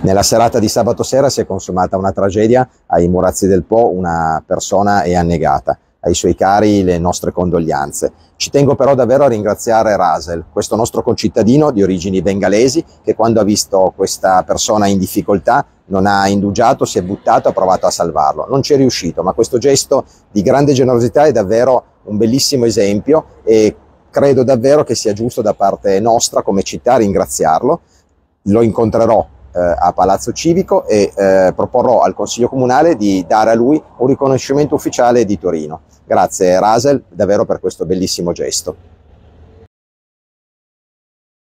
Nella serata di sabato sera si è consumata una tragedia ai Murazzi del Po, una persona è annegata. Ai suoi cari le nostre condoglianze. Ci tengo però davvero a ringraziare Rasel, questo nostro concittadino di origini bengalesi che quando ha visto questa persona in difficoltà non ha indugiato, si è buttato, ha provato a salvarlo. Non ci è riuscito, ma questo gesto di grande generosità è davvero un bellissimo esempio e credo davvero che sia giusto da parte nostra come città ringraziarlo. Lo incontrerò a Palazzo Civico e eh, proporrò al Consiglio Comunale di dare a lui un riconoscimento ufficiale di Torino. Grazie Rasel davvero per questo bellissimo gesto.